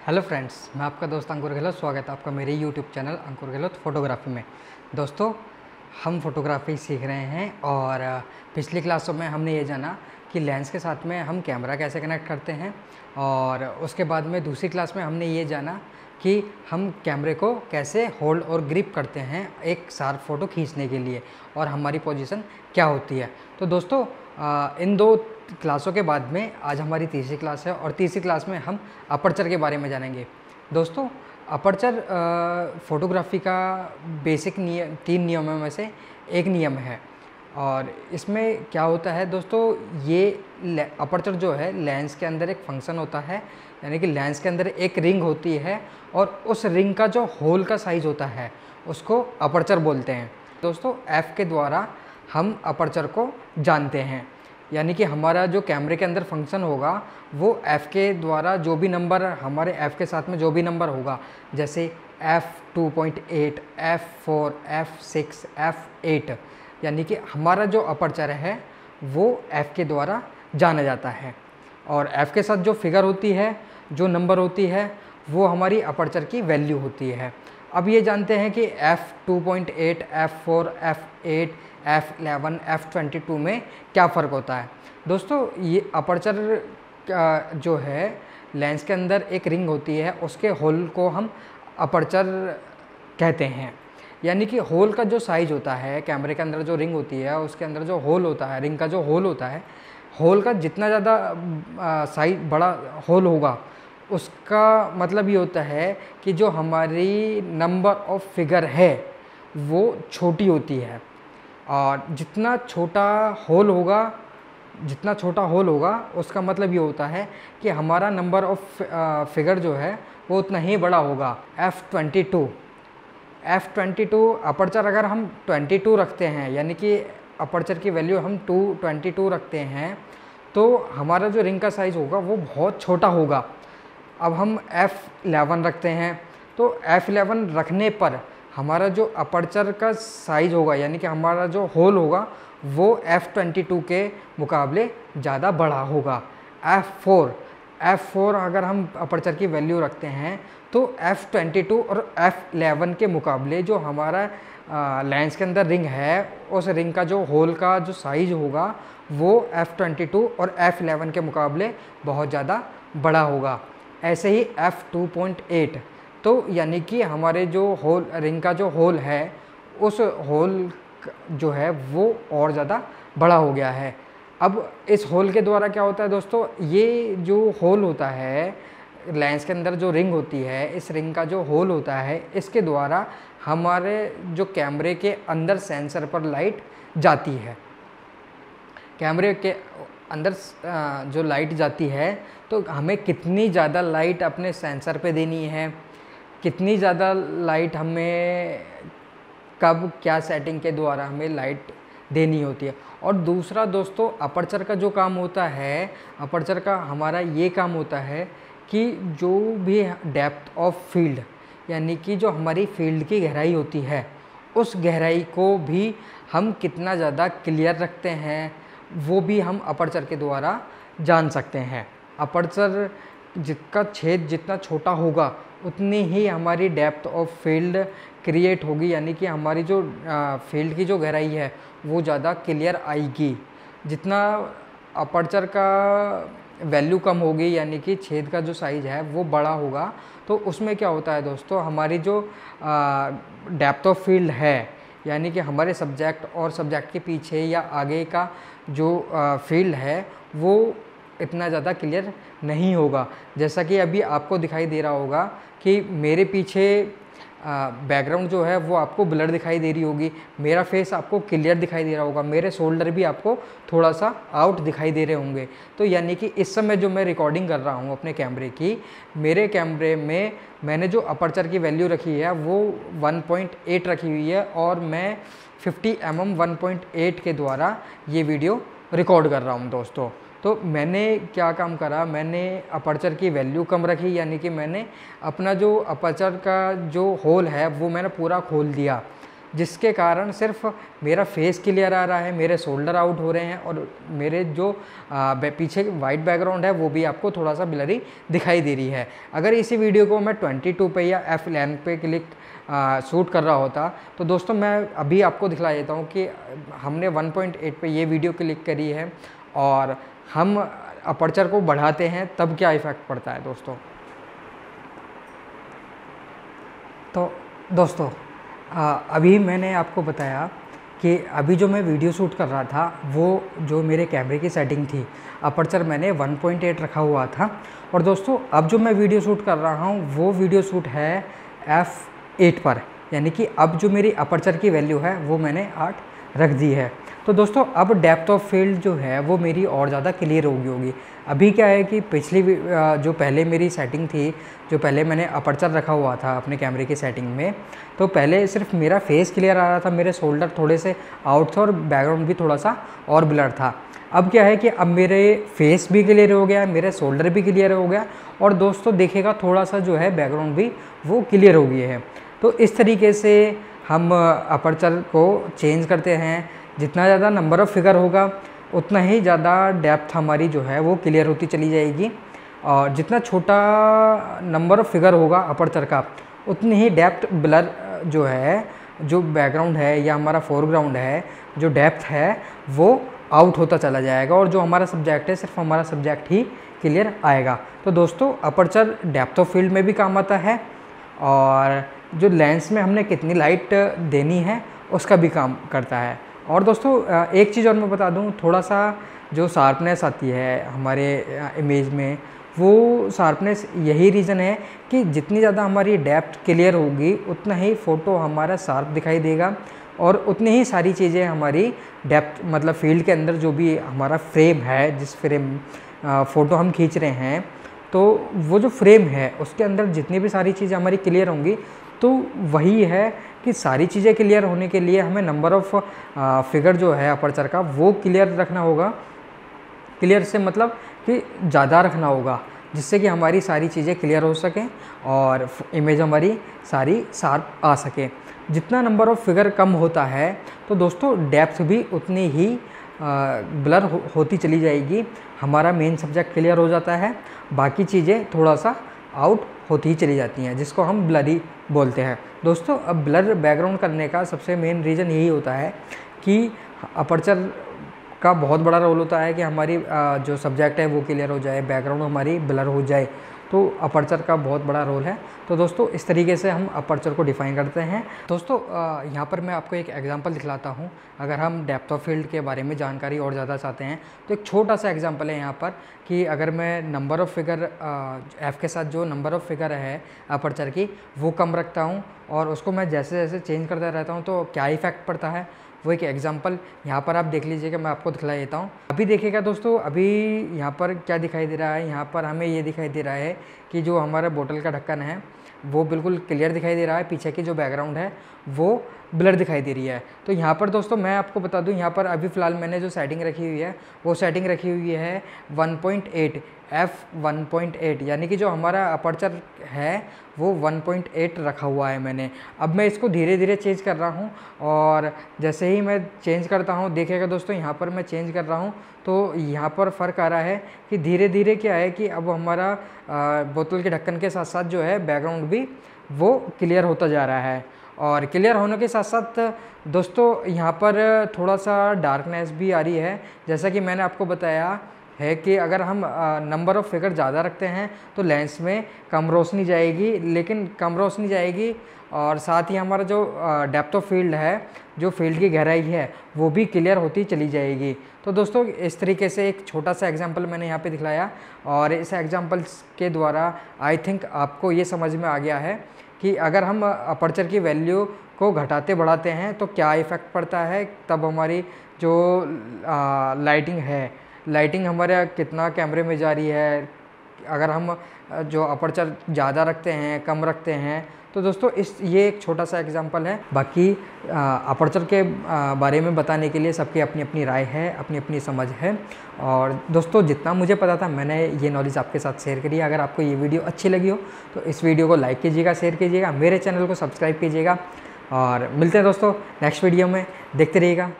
Hello friends, मैं आपका दोस्त अंकुर गहलोत, स्वागत है आपका मेरे YouTube channel Ankur Gehlot photography में। दोस्तों, हम फोटोग्राफी सीख रहे हैं और पिछली क्लासों में हमने ये जाना कि लेंस के साथ में हम कैमरा कैसे कनेक्ट करते हैं और उसके बाद में दूसरी क्लास में हमने ये जाना कि हम कैमरे को कैसे होल्ड और ग्रिप करते हैं एक शार्प फ़ोटो खींचने के लिए और हमारी पोजीशन क्या होती है। तो दोस्तों इन दो क्लासों के बाद में आज हमारी तीसरी क्लास है और तीसरी क्लास में हम अपर्चर के बारे में जानेंगे। दोस्तों अपर्चर फ़ोटोग्राफी का बेसिक नियम तीन नियमों में से एक नियम है। और इसमें क्या होता है दोस्तों, ये अपर्चर जो है लेंस के अंदर एक फ़ंक्शन होता है, यानी कि लेंस के अंदर एक रिंग होती है और उस रिंग का जो होल का साइज़ होता है, उसको अपर्चर बोलते हैं। दोस्तों एफ़ के द्वारा हम अपर्चर को जानते हैं। यानी कि हमारा जो कैमरे के अंदर फ़ंक्शन होगा, वो एफ़ के द्वारा जो भी नंबर हमारे एफ़ के साथ में जो भी नंबर होगा, जैसे F two point eight F four F six F eight यानी कि हमारा जो अपर्चर है, वो एफ़ के द्वारा जाना जाता है। और एफ़ के साथ जो फिगर होती है, जो नंबर होती है, वो हमारी अपर्चर की वैल्यू होती है। अब ये जानते हैं कि F two point eight F four F eight F eleven F twenty two में क्या फ़र्क होता है? दोस्तों, ये अपर्चर जो है लेंस के अंदर एक रिंग होती है, उसके होल को हम अपर्चर कहते हैं। यानी कि होल का जो साइज़ होता है कैमरे के अंदर जो रिंग होती है, उसके अंदर जो होल होता है रिंग का जो होल होता है होल का जितना ज़्यादा साइज़ बड़ा होल होगा, उसका मतलब ये होता है कि जो हमारी नंबर ऑफ़ फिगर है, वो छोटी होती है। जितना छोटा होल होगा, जितना छोटा होल होगा, उसका मतलब ये होता है कि हमारा नंबर ऑफ़ फिगर जो है, वो उतना ही बड़ा होगा F twenty two F twenty two aperture अगर हम ट्वेंटी टू रखते हैं, यानी कि अपर्चर की वैल्यू हम टू ट्वेंटी टू रखते हैं तो हमारा जो रिंग का साइज़ होगा, वो बहुत छोटा होगा। अब हम एफ़ एलेवन रखते हैं तो एफ़ एलेवन रखने पर हमारा जो अपर्चर का साइज़ होगा, यानी कि हमारा जो होल होगा, वो एफ़ ट्वेंटी टू के मुकाबले ज़्यादा बड़ा होगा। एफ़ फोर एफ़ फोर अगर हम अपर्चर की वैल्यू रखते हैं तो एफ़ ट्वेंटी टू और एफ़ एलेवन के मुकाबले जो हमारा लेंस के अंदर रिंग है, उस रिंग का जो होल का जो साइज़ होगा, वो एफ़ ट्वेंटी टू और एफ़ एलेवन के मुकाबले बहुत ज़्यादा बड़ा होगा। ऐसे ही एफ़ टू पॉइंट एट तो यानी कि हमारे जो होल, रिंग का जो होल है, उस होल जो है, वो और ज़्यादा बड़ा हो गया है। अब इस होल के द्वारा क्या होता है दोस्तों, ये जो होल होता है, लेंस के अंदर जो रिंग होती है, इस रिंग का जो होल होता है, इसके द्वारा हमारे जो कैमरे के अंदर सेंसर पर लाइट जाती है। कैमरे के अंदर जो लाइट जाती है तो हमें कितनी ज़्यादा लाइट अपने सेंसर पे देनी है कितनी ज़्यादा लाइट हमें, कब, क्या सेटिंग के द्वारा हमें लाइट देनी होती है। और दूसरा दोस्तों अपर्चर का जो काम होता है अपर्चर का हमारा ये काम होता है कि जो भी डेप्थ ऑफ़ फ़ील्ड यानी कि जो हमारी फ़ील्ड की गहराई होती है, उस गहराई को भी हम कितना ज़्यादा क्लियर रखते हैं, वो भी हम अपर्चर के द्वारा जान सकते हैं। अपर्चर जिसका छेद जितना छोटा होगा उतनी ही हमारी डेप्थ ऑफ़ फ़ील्ड क्रिएट होगी, यानी कि हमारी जो फ़ील्ड की जो गहराई है, वो ज़्यादा क्लियर आएगी। जितना अपर्चर का वैल्यू कम होगी, यानी कि छेद का जो साइज़ है, वो बड़ा होगा। तो उसमें क्या होता है दोस्तों, हमारी जो डेप्थ ऑफ़ फ़ील्ड है, यानी कि हमारे सब्जेक्ट और सब्जेक्ट के पीछे या आगे का जो फ़ील्ड है, वो इतना ज़्यादा क्लियर नहीं होगा। जैसा कि अभी आपको दिखाई दे रहा होगा कि मेरे पीछे बैकग्राउंड जो है वो आपको ब्लर दिखाई दे रही होगी। मेरा फेस आपको क्लियर दिखाई दे रहा होगा। मेरे शोल्डर भी आपको थोड़ा सा आउट दिखाई दे रहे होंगे। तो यानी कि इस समय जो मैं रिकॉर्डिंग कर रहा हूँ अपने कैमरे की, मेरे कैमरे में मैंने जो अपर्चर की वैल्यू रखी है, वो 1.8 रखी हुई है और मैं 50 एम एम के द्वारा ये वीडियो रिकॉर्ड कर रहा हूँ दोस्तों। तो मैंने क्या काम करा? मैंने अपर्चर की वैल्यू कम रखी यानी कि मैंने अपना जो अपर्चर का जो होल है वो मैंने पूरा खोल दिया। जिसके कारण सिर्फ़ मेरा फेस क्लियर आ रहा है मेरे शोल्डर आउट हो रहे हैं और मेरे जो आ, पीछे वाइट बैकग्राउंड है वो भी आपको थोड़ा सा ब्लरी दिखाई दे रही है। अगर इसी वीडियो को मैं 22 पे या एफ़ लेन पे क्लिक शूट कर रहा होता तो दोस्तों मैं अभी आपको दिखला देता हूँ कि हमने 1.8 पे ये वीडियो क्लिक करी है और हम अपर्चर को बढ़ाते हैं तब क्या इफ़ेक्ट पड़ता है दोस्तों? तो दोस्तों आ, अभी मैंने आपको बताया कि अभी जो मैं वीडियो शूट कर रहा था वो जो मेरे कैमरे की सेटिंग थी अपर्चर मैंने 1.8 रखा हुआ था। और दोस्तों अब जो मैं वीडियो शूट कर रहा हूँ वो वीडियो शूट है एफ़ एट पर यानी कि अब जो मेरी अपर्चर की वैल्यू है वो मैंने आठ रख दी है। तो दोस्तों, अब डेप्थ ऑफ़ फ़ील्ड जो है, वो मेरी और ज़्यादा क्लियर होगी होगी। अभी क्या है कि पिछली जो पहले मेरी सेटिंग थी, जो पहले मैंने अपर्चर रखा हुआ था अपने कैमरे की सेटिंग में तो पहले सिर्फ़ मेरा फेस क्लियर आ रहा था, मेरे शोल्डर थोड़े से आउट थे और बैकग्राउंड भी थोड़ा सा और ब्लर था। अब क्या है कि अब मेरे फेस भी क्लियर हो गया, मेरे शोल्डर भी क्लियर हो गया और दोस्तों देखेगा थोड़ा सा जो है बैकग्राउंड भी वो क्लियर हो गई है। तो इस तरीके से हम अपर्चर को चेंज करते हैं। जितना ज़्यादा नंबर ऑफ़ फिगर होगा, उतना ही ज़्यादा डेप्थ हमारी जो है, वो क्लियर होती चली जाएगी। और जितना छोटा नंबर ऑफ़ फिगर होगा अपर्चर का, उतनी ही डेप्थ ब्लर जो है, जो बैकग्राउंड है या हमारा फोरग्राउंड है, जो डेप्थ है, वो आउट होता चला जाएगा। और जो हमारा सब्जेक्ट है, सिर्फ़ हमारा सब्जेक्ट ही क्लियर आएगा। तो दोस्तों अपर्चर डेप्थ ऑफ़ फ़ील्ड में भी काम आता है। और जो लेंस में हमने कितनी लाइट देनी है, उसका भी काम करता है। और दोस्तों एक चीज़ और मैं बता दूँ थोड़ा सा जो शार्पनेस आती है हमारे इमेज में, वो शार्पनेस यही रीज़न है कि जितनी ज़्यादा हमारी डेप्थ क्लियर होगी, उतना ही फ़ोटो हमारा शार्प दिखाई देगा और उतनी ही सारी चीज़ें हमारी डेप्थ मतलब फ़ील्ड के अंदर जो भी हमारा फ्रेम है, जिस फ्रेम फ़ोटो हम खींच रहे हैं तो वो जो फ्रेम है, उसके अंदर जितनी भी सारी चीज़ें हमारी क्लियर होंगी तो वही है कि सारी चीज़ें क्लियर होने के लिए हमें नंबर ऑफ़ फिगर जो है अपर्चर का वो क्लियर रखना होगा। क्लियर से मतलब कि ज़्यादा रखना होगा जिससे कि हमारी सारी चीज़ें क्लियर हो सकें और इमेज हमारी सारी शार्प आ सके। जितना नंबर ऑफ़ फिगर कम होता है तो दोस्तों डेप्थ भी उतनी ही ब्लर हो, होती चली जाएगी। हमारा मेन सब्जेक्ट क्लियर हो जाता है। बाकी चीज़ें थोड़ा सा आउट होती ही चली जाती हैं, जिसको हम ब्लरी बोलते हैं। दोस्तों, अब ब्लर बैकग्राउंड करने का सबसे मेन रीज़न यही होता है कि अपर्चर का बहुत बड़ा रोल होता है कि हमारी जो सब्जेक्ट है वो क्लियर हो जाए बैकग्राउंड हमारी ब्लर हो जाए। तो अपर्चर का बहुत बड़ा रोल है। तो दोस्तों, इस तरीके से हम अपर्चर को डिफ़ाइन करते हैं। दोस्तों यहाँ पर मैं आपको एक एग्जांपल दिखलाता हूँ। अगर हम डेप्थ ऑफ़ फ़ील्ड के बारे में जानकारी और ज़्यादा चाहते हैं तो एक छोटा सा एग्जांपल है यहाँ पर कि अगर मैं नंबर ऑफ़ फिगर एफ़ के साथ जो नंबर ऑफ़ फिगर है अपर्चर की, वो कम रखता हूँ और उसको मैं जैसे जैसे चेंज करता रहता हूँ तो क्या इफ़ेक्ट पड़ता है? वो एक एग्ज़ाम्पल यहाँ पर आप देख लीजिएगा, मैं आपको दिखला देता हूँ। अभी देखिएगा दोस्तों, अभी यहाँ पर क्या दिखाई दे रहा है? यहाँ पर हमें ये दिखाई दे रहा है कि जो हमारा बोतल का ढक्कन है, वो बिल्कुल क्लियर दिखाई दे रहा है। पीछे की जो बैकग्राउंड है, वो ब्लर दिखाई दे रही है। तो यहाँ पर दोस्तों मैं आपको बता दूँ, यहाँ पर अभी फ़िलहाल मैंने जो सेटिंग रखी हुई है, वो सेटिंग रखी हुई है 1.8 एफ़ 1.8 यानी कि जो हमारा अपर्चर है, वो 1.8 रखा हुआ है मैंने। अब मैं इसको धीरे धीरे चेंज कर रहा हूँ और जैसे ही मैं चेंज करता हूँ देखेगा दोस्तों, यहाँ पर मैं चेंज कर रहा हूँ तो यहाँ पर फ़र्क आ रहा है कि धीरे धीरे क्या है कि अब हमारा बोतल के ढक्कन के साथ साथ जो है बैकग्राउंड भी वो क्लियर होता जा रहा है। और क्लियर होने के साथ साथ दोस्तों, यहाँ पर थोड़ा सा डार्कनेस भी आ रही है। जैसा कि मैंने आपको बताया है कि अगर हम नंबर ऑफ़ फिगर ज़्यादा रखते हैं तो लेंस में कम रोशनी जाएगी लेकिन कम रोशनी जाएगी और साथ ही हमारा जो डेप्थ ऑफ़ फ़ील्ड है जो फ़ील्ड की गहराई है वो भी क्लियर होती चली जाएगी। तो दोस्तों इस तरीके से एक छोटा सा एग्जांपल मैंने यहाँ पे दिखलाया और इस एग्जांपल्स के द्वारा आई थिंक आपको ये समझ में आ गया है कि अगर हम अपर्चर की वैल्यू को घटाते बढ़ाते हैं तो क्या इफ़ेक्ट पड़ता है तब हमारी जो आ, लाइटिंग है लाइटिंग हमारे कितना कैमरे में जा रही है, अगर हम जो अपर्चर ज़्यादा रखते हैं, कम रखते हैं तो दोस्तों इस, ये एक छोटा सा एग्जांपल है। बाकी अपर्चर के बारे में बताने के लिए सबकी अपनी अपनी राय है अपनी अपनी समझ है। और दोस्तों जितना मुझे पता था, मैंने ये नॉलेज आपके साथ शेयर करी अगर आपको ये वीडियो अच्छी लगी हो तो इस वीडियो को लाइक कीजिएगा शेयर कीजिएगा, मेरे चैनल को सब्सक्राइब कीजिएगा। और मिलते हैं दोस्तों नेक्स्ट वीडियो में, देखते रहिएगा।